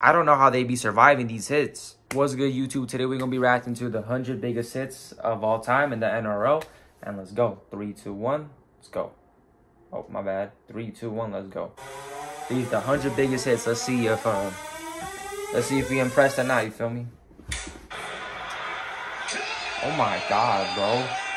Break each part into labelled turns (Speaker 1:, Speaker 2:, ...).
Speaker 1: I don't know how they be surviving these hits. What's good, YouTube? Today we're gonna be reacting to the hundred biggest hits of all time in the NRL, and let's go. Three, two, one, let's go. Oh, my bad. Three, two, one, let's go. These the hundred biggest hits. Let's see if um, let's see if we impressed or not. You feel me? Oh my god, bro.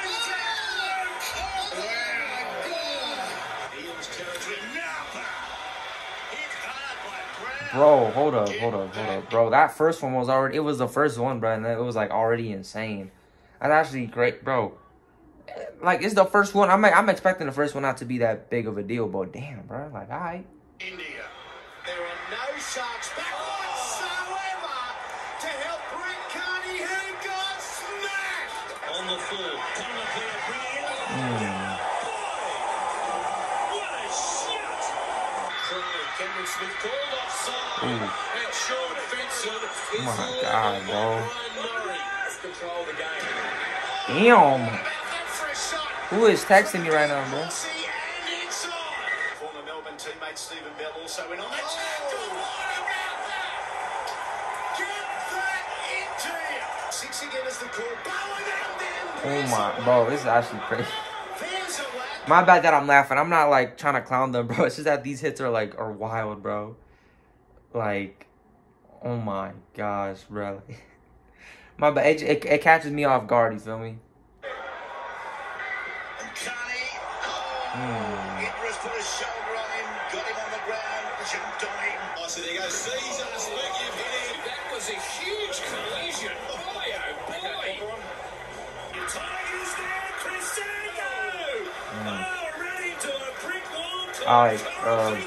Speaker 1: Bro, hold up, hold up, hold up, bro. That first one was already, it was the first one, bro, and it was like already insane. That's actually great, bro. Like, it's the first one. I'm, I'm expecting the first one not to be that big of a deal, but damn, bro. Like, all right. India. There are no sharks back Oh my god, bro. Damn. Who is texting me right now, bro? Former Melbourne teammate Stephen Bell also went on oh. that. Oh my, bro, this is actually crazy. My bad that I'm laughing. I'm not like trying to clown them, bro. It's just that these hits are like are wild, bro. Like, oh my gosh, bro. my bad. It, it, it, catches me off guard. You feel me? Put a shoulder on him, got him on the ground, jumped on him. So there you go. Caesar, That was a huge collision. Boy, oh boy. The Tigers there, Cristiano. Mm. All right. Uh,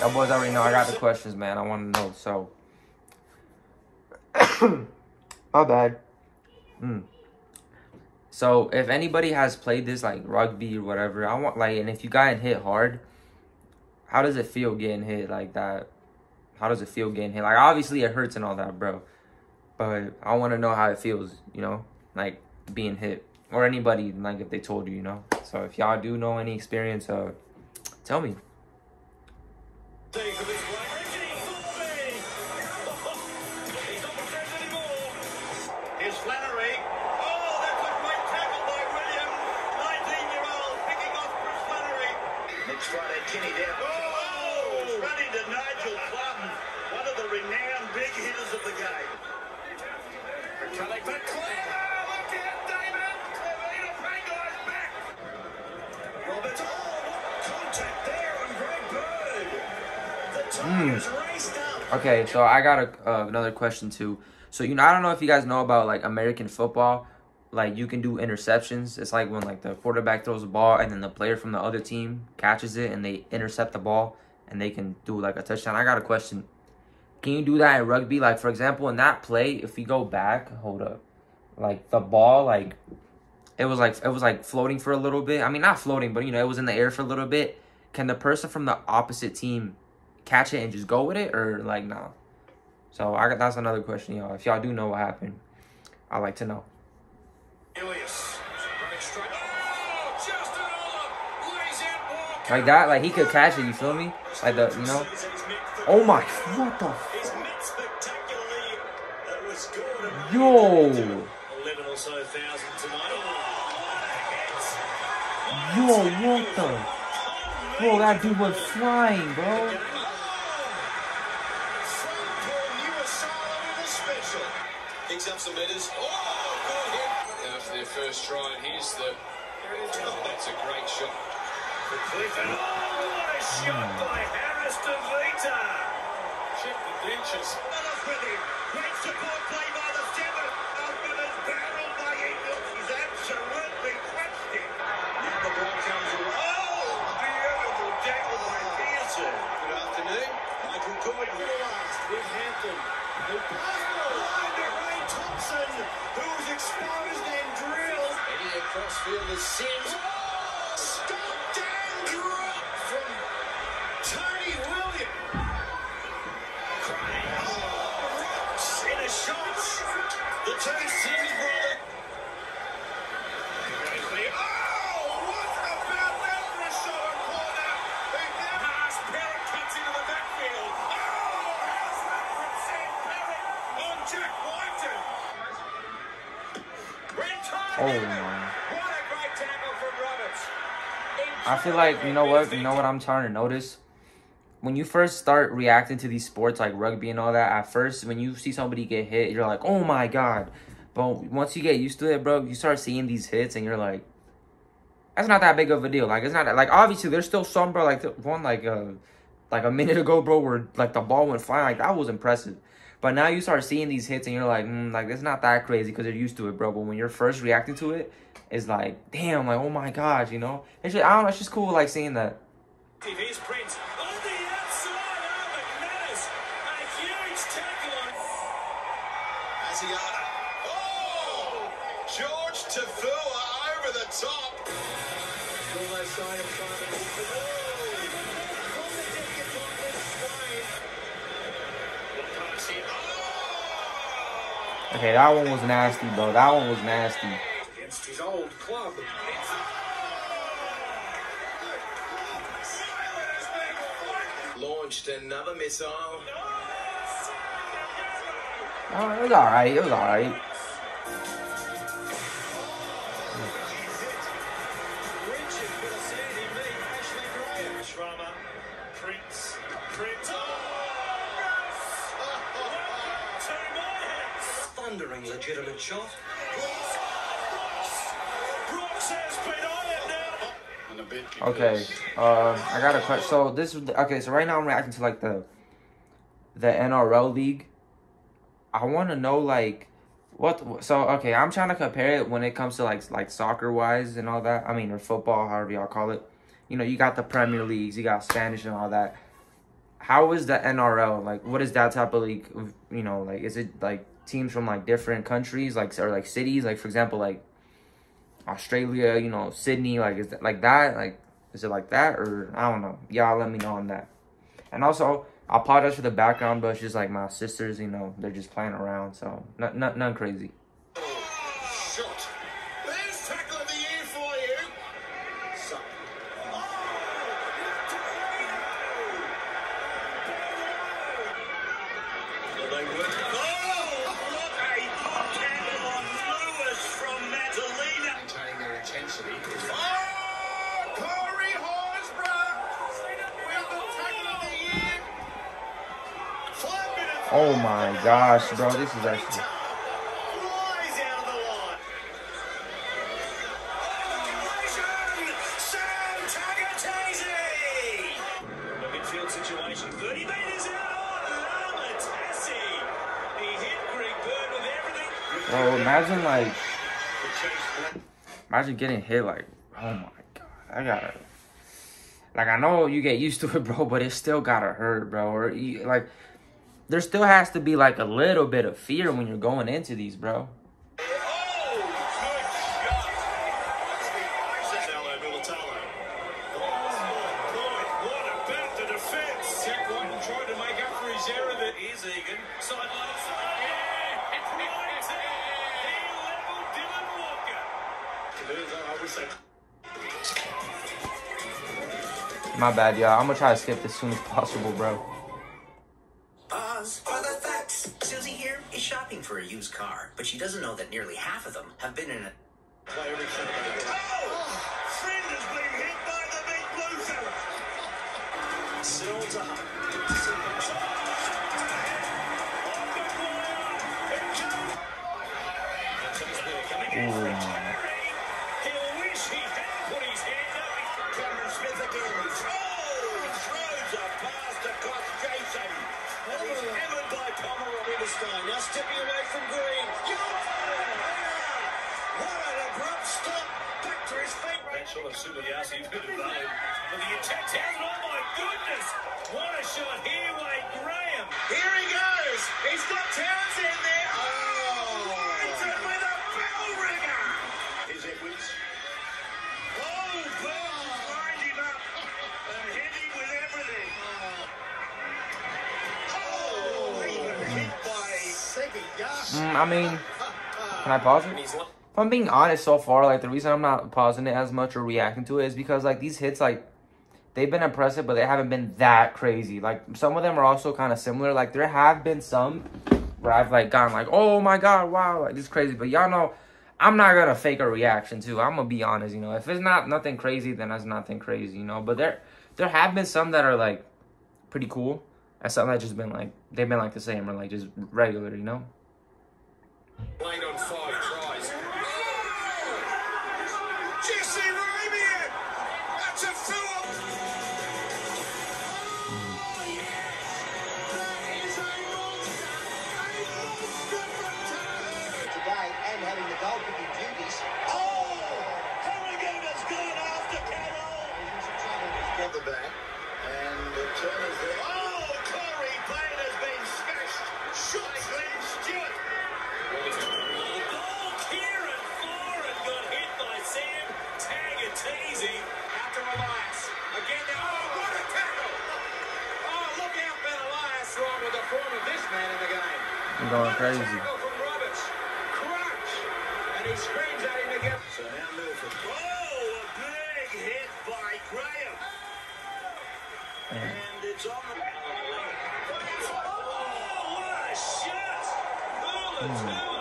Speaker 1: Y'all boys already know I got the questions, man. I want to know. So, my bad. Mm. So, if anybody has played this like rugby or whatever, I want like, and if you got hit hard, how does it feel getting hit like that? How does it feel getting hit? Like, obviously it hurts and all that, bro. But I want to know how it feels, you know, like being hit or anybody like if they told you, you know. So if y'all do know any experience, uh, tell me. Okay, so I got a, uh, another question too. So you know, I don't know if you guys know about like American football. Like you can do interceptions. It's like when like the quarterback throws a ball and then the player from the other team catches it and they intercept the ball and they can do like a touchdown. I got a question. Can you do that in rugby? Like for example, in that play, if we go back, hold up, like the ball, like it was like it was like floating for a little bit. I mean, not floating, but you know, it was in the air for a little bit. Can the person from the opposite team catch it and just go with it, or like nah? So I got that's another question, y'all. If y'all do know what happened, I'd like to know. Like that, like he could catch it. You feel me? Like the, you know. Oh my, what the? Yo. Yo, what the? Bro, that dude was flying, bro. Picks up some letters. Oh, good hit. Now for their first try, and here's the. Oh, that's a great shot. For Clifford. Oh, what a shot mm. by Harris de Vita. Check the benches. Great support play by the seven. Open and barreled by Oh my. I feel like you know what you know what I'm trying to notice. When you first start reacting to these sports like rugby and all that, at first when you see somebody get hit, you're like, "Oh my god!" But once you get used to it, bro, you start seeing these hits and you're like, "That's not that big of a deal." Like it's not like obviously there's still some, bro. Like one like uh like a minute ago, bro, where like the ball went flying. Like that was impressive. But now you start seeing these hits and you're like, mm, like it's not that crazy because you're used to it, bro. But when you're first reacting to it, it's like, damn, like oh my gosh, you know. It's just I don't know. It's just cool, like seeing that.
Speaker 2: Here's Prince
Speaker 1: Okay, that one was nasty, bro. That one was nasty.
Speaker 2: Against his old club.
Speaker 3: Launched another missile.
Speaker 1: Oh, it was all right. It was all
Speaker 3: Thundering legitimate shot.
Speaker 1: Okay, uh, I got a question. So this, okay, so right now I'm reacting to like the, the NRL league. I want to know like, what? So okay, I'm trying to compare it when it comes to like like soccer wise and all that. I mean, or football, however y'all call it. You know, you got the Premier Leagues, you got Spanish and all that. How is the NRL like? What is that type of league? You know, like is it like teams from like different countries, like or like cities? Like for example, like Australia, you know, Sydney, like is that like that? Like is it like that or I don't know. Y'all let me know on that. And also, I apologize for the background, but it's just like my sisters, you know, they're just playing around, so not not none crazy.
Speaker 2: Oh
Speaker 1: my gosh, bro, this is actually
Speaker 2: Flies out of the line. Sam Tagataese. The midfield situation, 30 metres out. Lamatasi. He hit Greg Bird with everything.
Speaker 1: bro. Imagine like imagine getting hit like oh my god, I gotta like I know you get used to it, bro, but it still gotta hurt, bro. Or like there still has to be like a little bit of fear when you're going into these, bro.
Speaker 2: Good shot. Militalo, Militalo. Boy, what about the defence? Jack Wighton tried to make up for his error. That is Egan. Sideline to side. Yeah, it's 19. He levelled Dylan Walker. I wish they
Speaker 1: My bad, y'all. I'm gonna try to skip this as soon as possible, bro.
Speaker 4: For a used car, but she doesn't know that nearly half of them have been in a.
Speaker 2: Oh! Friend has been hit by the big blue fella.
Speaker 1: Ooh.
Speaker 2: He'll wish he had put his hand up. Cameron Smith again. Oh, throws a pass across Jason. And he's hammered by Witherspoon. Now stepping away from Green. What an abrupt stop. Back to his feet. That shot of Subayasi could have. But the attack down. Oh my goodness. What a shot here, Wade Graham.
Speaker 3: Here he goes. He's got Towns in there. Oh!
Speaker 2: Wighton with a bell rigger.
Speaker 3: Here's Edwards.
Speaker 2: Oh, Burns lined him up and hit him with everything.
Speaker 3: Oh! Hit by Segi
Speaker 1: Mm, I mean, can I pause it? If I'm being honest so far, like the reason I'm not pausing it as much or reacting to it is because like these hits, like they've been impressive, but they haven't been that crazy. Like some of them are also kind of similar. Like there have been some where I've like gone like, oh my god, wow, like this is crazy. But y'all know, I'm not gonna fake a reaction too. I'm gonna be honest, you know. If it's not nothing crazy, then that's nothing crazy, you know. But there, there have been some that are like pretty cool, and some that just been like they've been like the same or like just regular, you know.
Speaker 3: Played on five tries.
Speaker 2: Tagataese.
Speaker 3: Out to Elias. Again, now. Oh, what a tackle! Oh, look out, Ben Elias wrong with the form of this man in the game.
Speaker 1: I'm going crazy.
Speaker 3: From Roberts. Crunch! And he screams at him to. So now Milford.
Speaker 2: Oh, a big hit by Graham.
Speaker 3: And it's on the.
Speaker 2: Oh, what a shot! Ula hmm.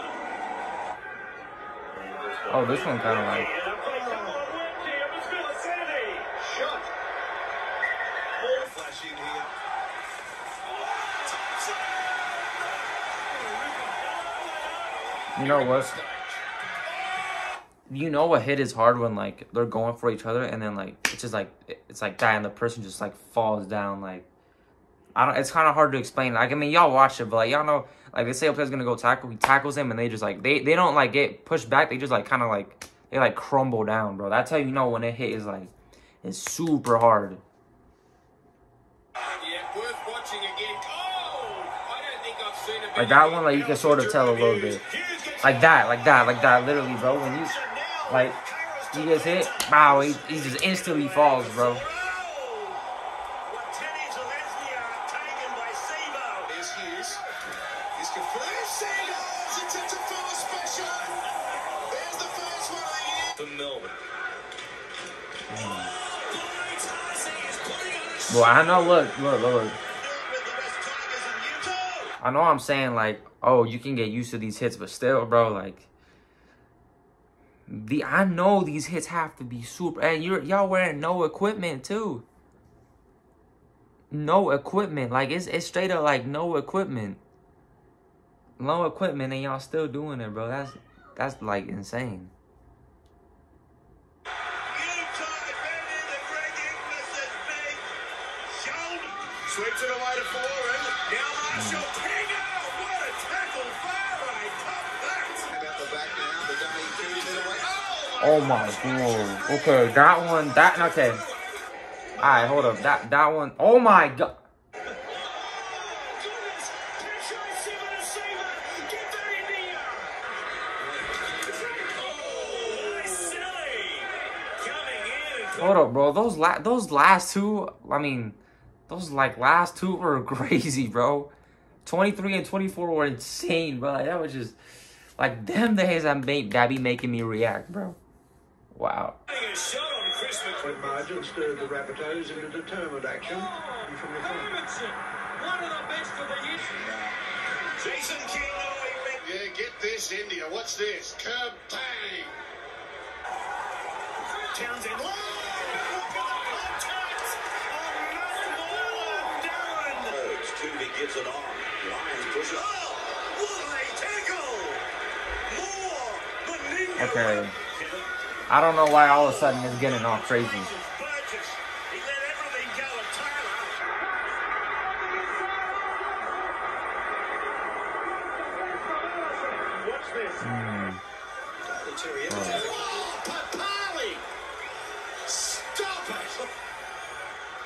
Speaker 1: Oh, this one kind of like
Speaker 2: And a play couple of work here was Villasanti.
Speaker 3: Shot. Ball flashing here.
Speaker 1: You know what. You know what hit is hard when like they're going for each other and then like it's just like it's like that and the person just like falls down like I don't. It's kind of hard to explain. Like I mean, y'all watch it, but like y'all know, like they say a player's gonna go tackle, he tackles him, and they just like they they don't like get pushed back. They just like kind of like they like crumble down, bro. That's how you know when it hit is like it's super hard.
Speaker 3: A
Speaker 1: Like that one, like you can sort of tell a little bit, like that, like that, like that. Literally, bro. When you like he gets hit, wow, he, he just instantly falls, bro. Well, I know. Look, look, look. I know I'm saying like, oh, you can get used to these hits, but still, bro, like the I know these hits have to be super and you're y'all wearing no equipment too. No equipment. Like it's it's straight up like no equipment. No equipment and y'all still doing it, bro. That's that's like insane.
Speaker 2: Defending the Inglis has
Speaker 1: Oh my god. Okay, that one that okay. Alright, hold up. That that one oh my god. Hold up, bro. Those la- those last two, I mean, those like last two were crazy, bro. 23 and 24 were insane, bro. Like that was just like them days make that be making me react, bro. Wow.
Speaker 2: Getting a shot on Chris McCrum.
Speaker 5: margin stirred the Rabbitohs into determined action. And from the front.
Speaker 2: One of the best of the year. Jason King, he went
Speaker 3: Yeah, get this, India. What's this? Curb bang.
Speaker 2: Townsend. Oh, look at the contact on Matt Moreland, Darren.
Speaker 3: Tooby gives it on. Lions pushes.
Speaker 2: Oh, what a tackle! More, Meninga.
Speaker 1: Okay. I don't know why all of a sudden it's getting all crazy.
Speaker 2: Burgess. He let everything go at Taylor.
Speaker 5: What's this?
Speaker 3: Papalii! Stop it!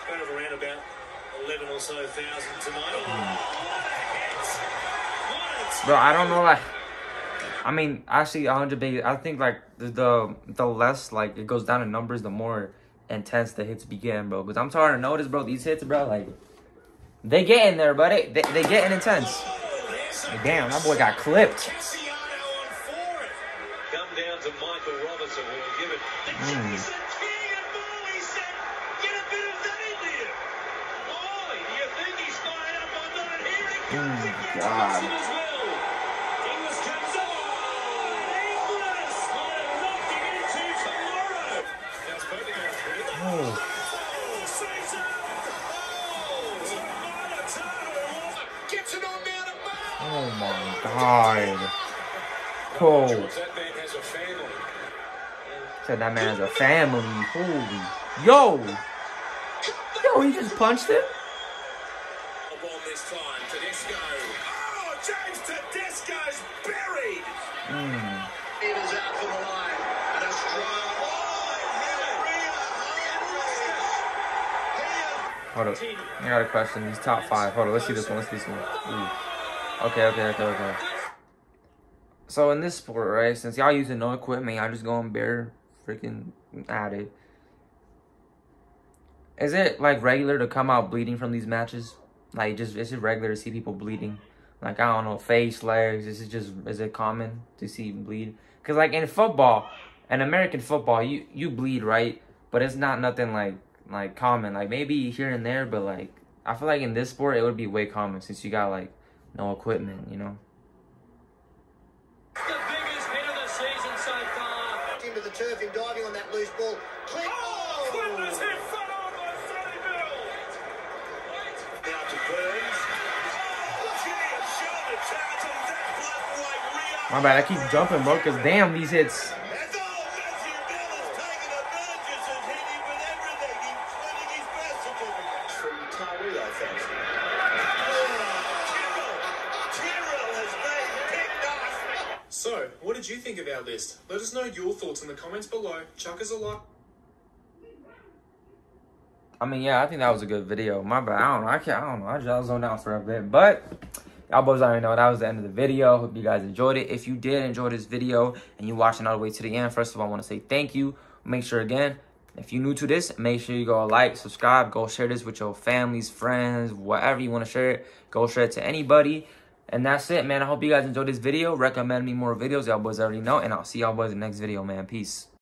Speaker 2: Going of around about 11 or so thousand tonight. What a hit! What a
Speaker 1: Bro, I don't know like I mean, actually 100 big I think like the, the less like it goes down in numbers the more intense the hits begin, bro. Cuz I'm starting to notice, bro, these hits, bro, like they get in there, buddy. They they getting intense. Like, damn, that boy got clipped.
Speaker 2: Cassiano on for
Speaker 1: god.
Speaker 2: Family.
Speaker 1: said that man has a family. Holy. Yo! Yo, he just punched him?
Speaker 2: Oh.
Speaker 1: Mm.
Speaker 6: Strong.
Speaker 1: Hold up. I got a question. He's top five. Hold on. Let's see this one. Let's see this one. Ooh. Okay, okay, okay, okay. So in this sport, right, since y'all using no equipment, y'all just going bare freaking at it. Is it like regular to come out bleeding from these matches? Like just is it regular to see people bleeding? Like I don't know, face, legs. Is it just is it common to see bleed? Cause like in football, in American football, you you bleed right, but it's not nothing like like common. Like maybe here and there, but like I feel like in this sport it would be way common since you got like no equipment, you know.
Speaker 3: The biggest hit of the season so far.
Speaker 6: Into the turf, him diving on that loose ball. Click.
Speaker 2: Oh, Clippers hit front on by Sonny Bill.
Speaker 6: Now to Burns.
Speaker 2: Gee, shoulder charge that blood like Rio.
Speaker 1: My bad, I keep jumping, bro. Cause damn these hits.
Speaker 7: What did you think of our list? Let us know your thoughts in the comments below. Chuck us a like.
Speaker 1: I mean, yeah, I think that was a good video. My bad. I don't know. I can't. I don't know. I just zoned out for a bit, but y'all boys already know that was the end of the video. Hope you guys enjoyed it. If you did enjoy this video and you watched it all the way to the end, first of all, I want to say thank you. Make sure again, if you're new to this, make sure you go like, subscribe, go share this with your families, friends, whatever you want to share it. Go share it to anybody. And that's it, man. I hope you guys enjoyed this video. Recommend me more videos. Y'all boys already know. And I'll see y'all boys in the next video, man. Peace.